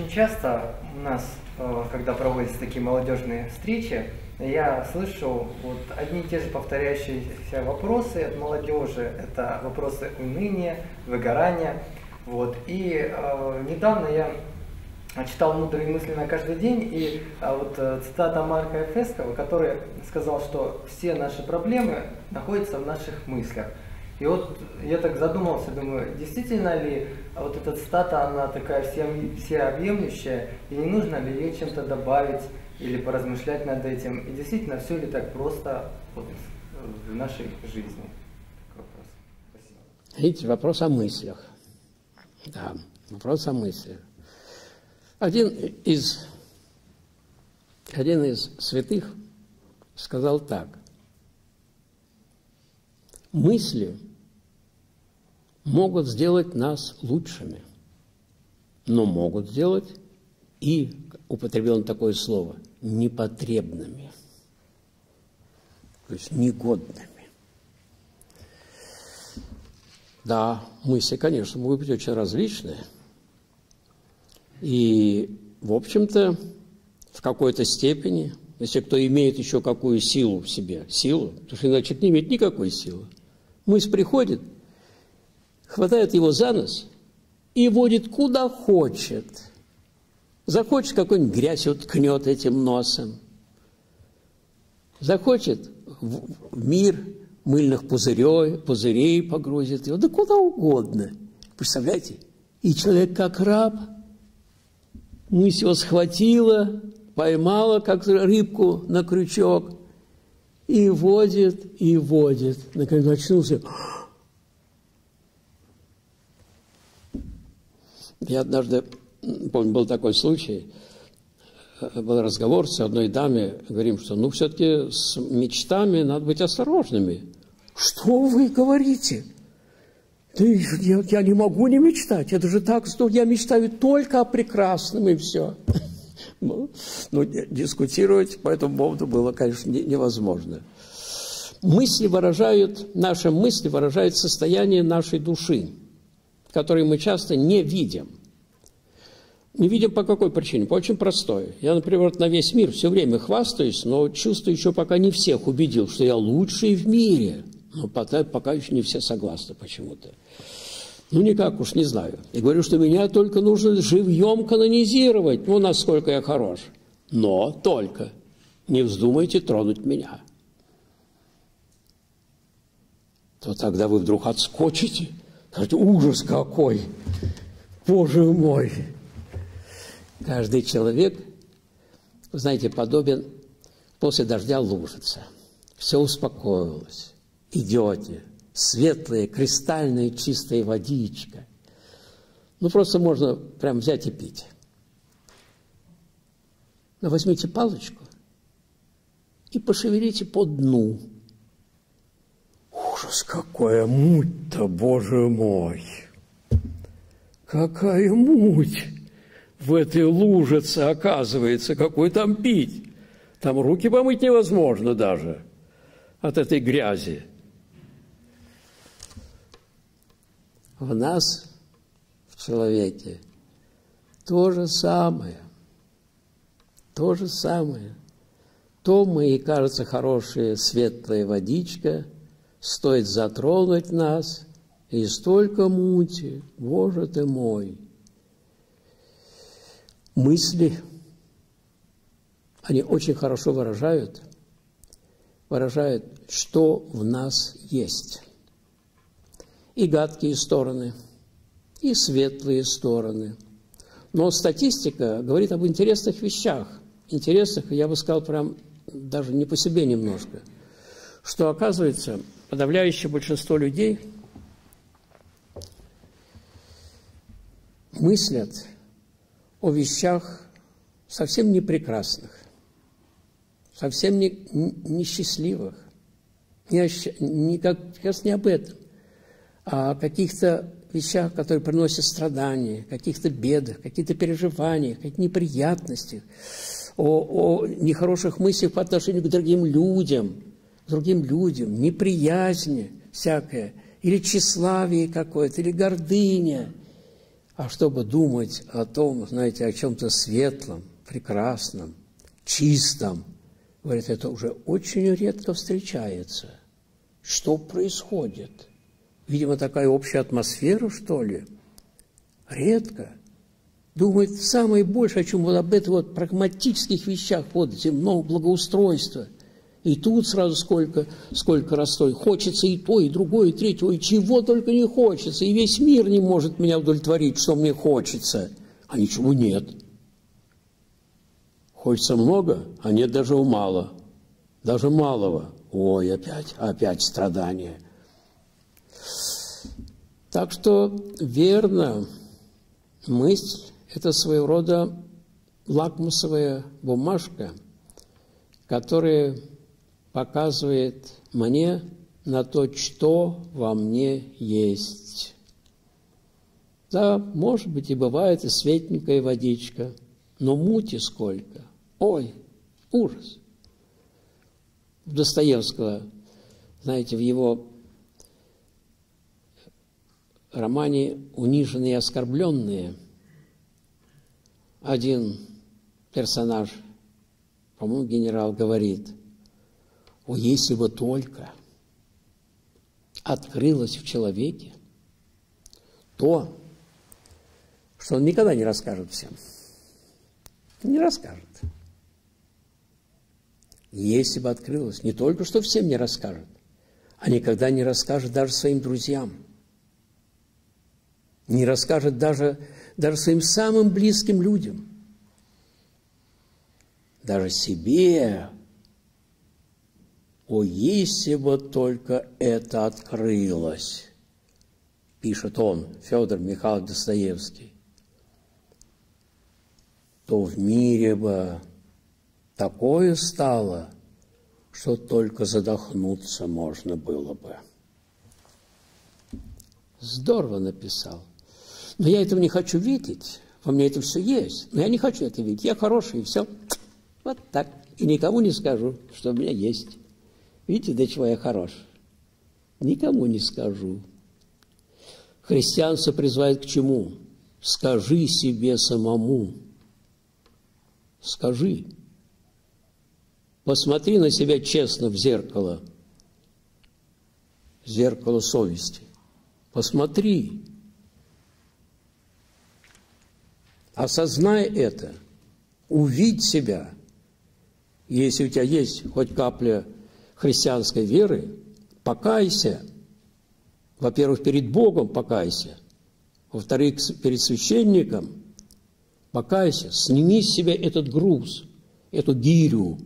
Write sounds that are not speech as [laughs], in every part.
очень часто у нас, э, когда проводятся такие молодежные встречи, я слышу вот одни и те же повторяющиеся вопросы от молодежи. Это вопросы уныния, выгорания. Вот. И э, недавно я читал «Мудрые мысли на каждый день», и а вот э, цитата Марка Эфескова, который сказал, что все наши проблемы находятся в наших мыслях. И вот я так задумался, думаю, действительно ли вот эта цитата, она такая всеобъемлющая, и не нужно ли ей чем-то добавить или поразмышлять над этим, и действительно все ли так просто вот, в нашей жизни? Вопрос. Спасибо. Видите, вопрос о мыслях. Да, вопрос о мыслях. Один из, один из святых сказал так. Мысли могут сделать нас лучшими, но могут сделать и, употребил он такое слово, непотребными, то есть негодными. Да, мысли, конечно, могут быть очень различные – и, в общем-то, в какой-то степени, если кто имеет еще какую силу в себе, силу, потому что иначе не имеет никакой силы, мысль приходит, хватает его за нос и водит куда хочет. Захочет какую-нибудь грязь уткнет этим носом. Захочет в мир мыльных пузырей, пузырей погрузит его, да куда угодно. Представляете? И человек как раб – мысль его схватила, поймала, как рыбку на крючок, и водит, и водит. Наконец очнулся. Я однажды, помню, был такой случай, был разговор с одной дамой, говорим, что ну все-таки с мечтами надо быть осторожными. Что вы говорите? Ты, я, я не могу не мечтать. Это же так, что я мечтаю только о прекрасном и все. [laughs] Ну, ну, дискутировать по этому поводу было, конечно, невозможно. Мысли выражают, наши мысли выражают состояние нашей души, которое мы часто не видим. Не видим по какой причине? По очень простой. Я, например, на весь мир все время хвастаюсь, но чувствую еще пока не всех убедил, что я лучший в мире – но пока, пока еще не все согласны почему-то. Ну, никак уж не знаю. И говорю, что меня только нужно живьем канонизировать. Ну, насколько я хорош. Но только не вздумайте тронуть меня. То тогда вы вдруг отскочите. Скажете, ужас какой! Боже мой! Каждый человек, знаете, подобен после дождя лужица. Все успокоилось идете, светлая, кристальная, чистая водичка. Ну, просто можно прям взять и пить. Но возьмите палочку и пошевелите по дну. Ужас, какая муть-то, боже мой! Какая муть в этой лужице оказывается, какой там пить. Там руки помыть невозможно даже от этой грязи. в нас, в человеке, то же самое. То же самое. То мы и кажется хорошая светлая водичка, стоит затронуть нас, и столько мути, Боже ты мой. Мысли, они очень хорошо выражают, выражают, что в нас есть и гадкие стороны, и светлые стороны. Но статистика говорит об интересных вещах. Интересных, я бы сказал, прям даже не по себе немножко. Что, оказывается, подавляющее большинство людей мыслят о вещах совсем не прекрасных, совсем не, не счастливых, не, не, как раз не об этом о каких-то вещах, которые приносят страдания, каких-то бедах, какие-то переживания, какие-то неприятностях, о, о нехороших мыслях по отношению к другим людям, другим людям, неприязни всякое, или тщеславие какое-то, или гордыня. а чтобы думать о том, знаете, о чем-то светлом, прекрасном, чистом. Говорит, это уже очень редко встречается. Что происходит? Видимо, такая общая атмосфера, что ли? Редко. Думает самое большее, о чем вот об этих вот прагматических вещах, вот земного благоустройства – и тут сразу сколько, сколько растой. Хочется и то, и другое, и третье, и чего только не хочется. И весь мир не может меня удовлетворить, что мне хочется. А ничего нет. Хочется много, а нет даже мало. Даже малого. Ой, опять, опять страдания. Так что верно, мысль – это своего рода лакмусовая бумажка, которая показывает мне на то, что во мне есть. Да, может быть, и бывает и светленькая водичка, но мути сколько. Ой, ужас. У Достоевского, знаете, в его романе «Униженные и оскорбленные» один персонаж, по-моему, генерал говорит – о, если бы только открылось в человеке то, что он никогда не расскажет всем. Не расскажет. Если бы открылось, не только что всем не расскажет, а никогда не расскажет даже своим друзьям. Не расскажет даже, даже своим самым близким людям. Даже себе, о, если бы только это открылось, пишет он, Федор Михайлович Достоевский, то в мире бы такое стало, что только задохнуться можно было бы. Здорово написал. Но я этого не хочу видеть. Во мне это все есть. Но я не хочу это видеть. Я хороший, и все. Вот так. И никому не скажу, что у меня есть. Видите, до чего я хорош? Никому не скажу. Христианство призывает к чему? Скажи себе самому. Скажи. Посмотри на себя честно в зеркало. Зеркало совести. Посмотри. Осознай это. Увидь себя. Если у тебя есть хоть капля христианской веры, покайся. Во-первых, перед Богом покайся. Во-вторых, перед священником покайся. Сними с себя этот груз, эту гирю.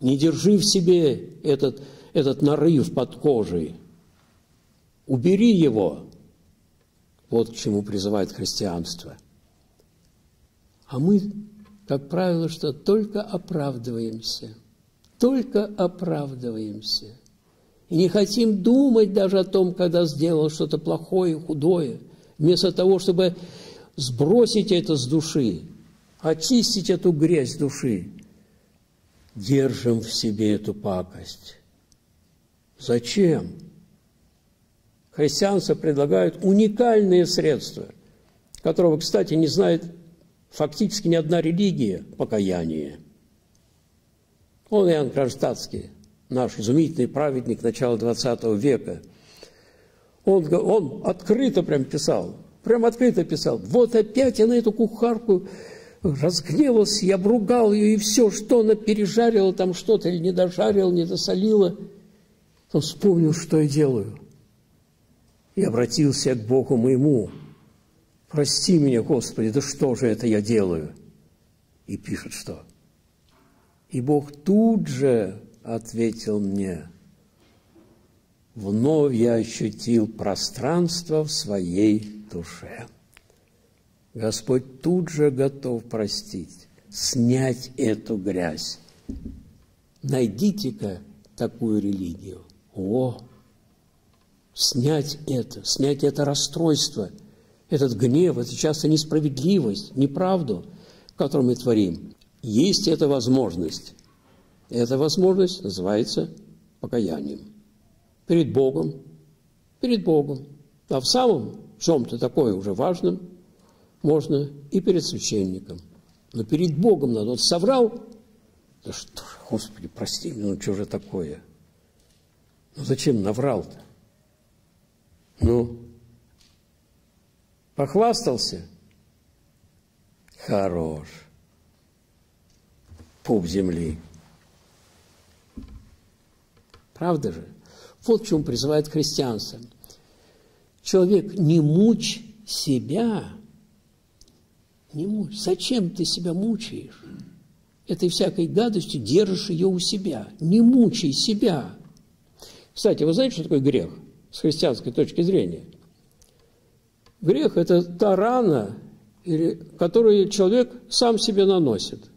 Не держи в себе этот, этот нарыв под кожей. Убери его. Вот к чему призывает христианство. А мы, как правило, что только оправдываемся – только оправдываемся. И не хотим думать даже о том, когда сделал что-то плохое, худое, вместо того, чтобы сбросить это с души, очистить эту грязь души, держим в себе эту пакость. Зачем? Христианство предлагают уникальные средства, которого, кстати, не знает фактически ни одна религия – покаяние – он Иоанн Кронштадтский, наш изумительный праведник начала XX века. Он, он открыто прям писал, прям открыто писал. Вот опять я на эту кухарку разгневался, я обругал ее, и все, что она пережарила там что-то, или не дожарила, не досолила. Он вспомнил, что я делаю. И обратился к Богу моему. Прости меня, Господи, да что же это я делаю? И пишет, что – и Бог тут же ответил мне, вновь я ощутил пространство в своей душе. Господь тут же готов простить, снять эту грязь. Найдите-ка такую религию. О, снять это, снять это расстройство, этот гнев, это часто несправедливость, неправду, которую мы творим. Есть эта возможность. Эта возможность называется покаянием. Перед Богом, перед Богом. А в самом чем-то такое уже важном можно и перед священником. Но перед Богом надо. Вот соврал, да что, Господи, прости меня, ну что же такое? Ну зачем наврал-то? Ну, похвастался? Хорош. Пуп земли. Правда же? Вот в чем призывает христианство. Человек, не мучь себя. Не мучь. Зачем ты себя мучаешь? Этой всякой гадостью держишь ее у себя. Не мучай себя. Кстати, вы знаете, что такое грех с христианской точки зрения? Грех – это та рана, которую человек сам себе наносит.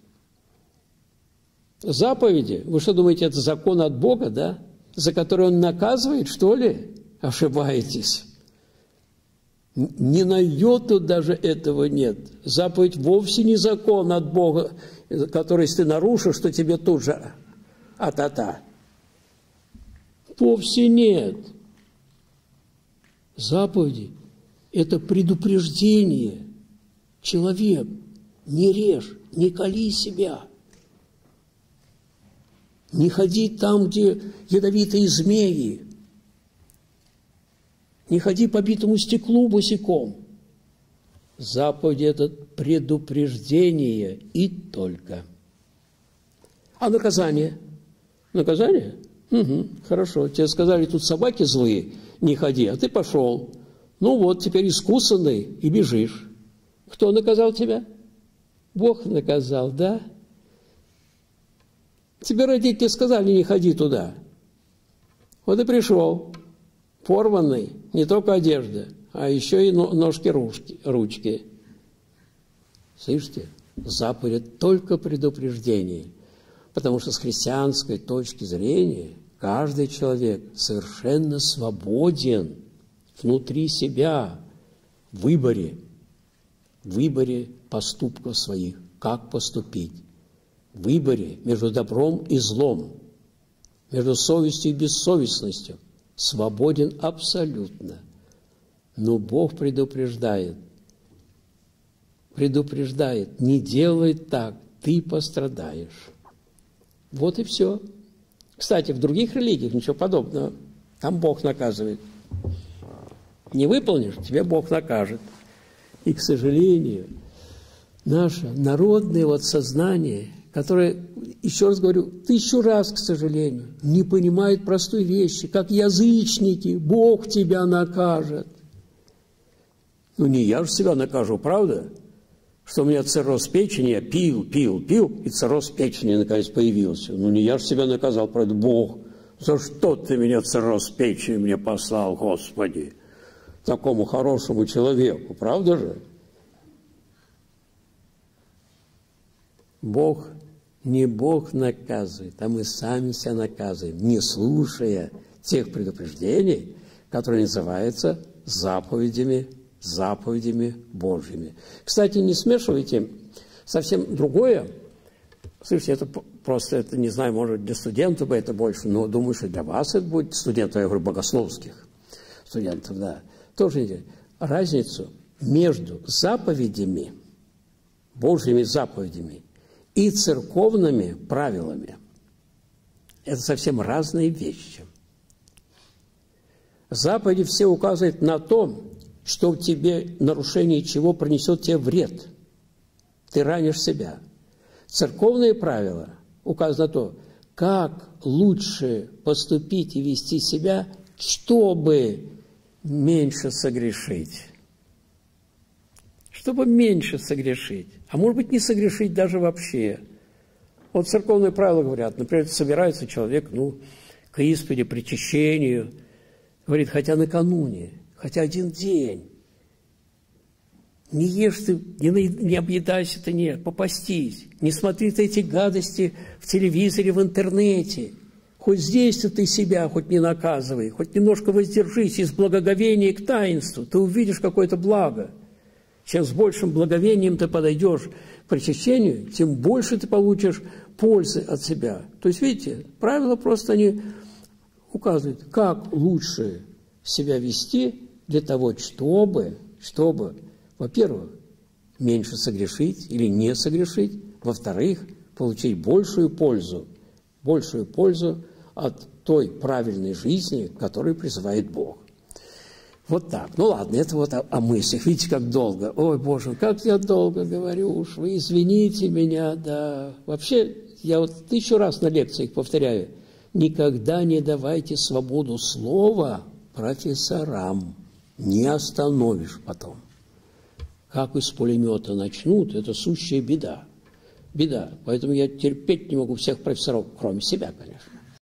Заповеди, вы что думаете, это закон от Бога, да? За который он наказывает, что ли? Ошибаетесь. Ни на йоту даже этого нет. Заповедь вовсе не закон от Бога, который, если ты нарушишь, что тебе тут же а-та-та. Вовсе нет. Заповеди – это предупреждение. Человек, не режь, не кали себя. Не ходи там, где ядовитые змеи. Не ходи по битому стеклу босиком. Заповедь – это предупреждение и только. А наказание? Наказание? Угу, хорошо. Тебе сказали, тут собаки злые, не ходи, а ты пошел. Ну вот, теперь искусанный и бежишь. Кто наказал тебя? Бог наказал, да? Тебе родители сказали, не ходи туда. Вот и пришел, порванный, не только одежда, а еще и ножки, ручки. Слышите? Заповедь только предупреждение. Потому что с христианской точки зрения каждый человек совершенно свободен внутри себя в выборе, в выборе поступков своих, как поступить, выборе между добром и злом, между совестью и бессовестностью, свободен абсолютно. Но Бог предупреждает, предупреждает, не делай так, ты пострадаешь. Вот и все. Кстати, в других религиях ничего подобного. Там Бог наказывает. Не выполнишь, тебе Бог накажет. И, к сожалению, наше народное вот сознание, которое, еще раз говорю, тысячу раз, к сожалению, не понимает простой вещи, как язычники, Бог тебя накажет. Ну, не я же себя накажу, правда? что у меня цирроз печени, я пил, пил, пил, и цирроз печени наконец появился. Ну, не я же себя наказал, правда, Бог. За что ты меня цирроз печени мне послал, Господи? Такому хорошему человеку, правда же? Бог не Бог наказывает, а мы сами себя наказываем, не слушая тех предупреждений, которые называются заповедями заповедями Божьими. Кстати, не смешивайте совсем другое. Слушайте, это просто, это, не знаю, может, для студентов это больше, но думаю, что для вас это будет, студентов, я говорю, богословских студентов, да. Тоже разницу между заповедями, Божьими заповедями и церковными правилами. Это совсем разные вещи. Заповеди все указывают на то, что в тебе нарушение чего принесет тебе вред. Ты ранишь себя. Церковные правила указано на то, как лучше поступить и вести себя, чтобы меньше согрешить. Чтобы меньше согрешить. А может быть, не согрешить даже вообще. Вот церковные правила говорят, например, собирается человек, ну, к исповеди, причащению, говорит, хотя накануне – хотя один день. Не ешь ты, не, не объедайся ты, нет, попастись. Не смотри ты эти гадости в телевизоре, в интернете. Хоть здесь ты себя хоть не наказывай, хоть немножко воздержись из благоговения к таинству, ты увидишь какое-то благо. Чем с большим благовением ты подойдешь к причащению, тем больше ты получишь пользы от себя. То есть, видите, правила просто они указывают, как лучше себя вести для того, чтобы, чтобы, во-первых, меньше согрешить или не согрешить. Во-вторых, получить большую пользу, большую пользу от той правильной жизни, которую призывает Бог. Вот так. Ну ладно, это вот о, о мыслях. Видите, как долго. Ой, Боже, как я долго говорю уж. Вы извините меня, да. Вообще, я вот тысячу раз на лекциях повторяю. Никогда не давайте свободу слова профессорам. Не остановишь потом. Как из пулемета начнут, это сущая беда. Беда. Поэтому я терпеть не могу всех профессоров, кроме себя, конечно.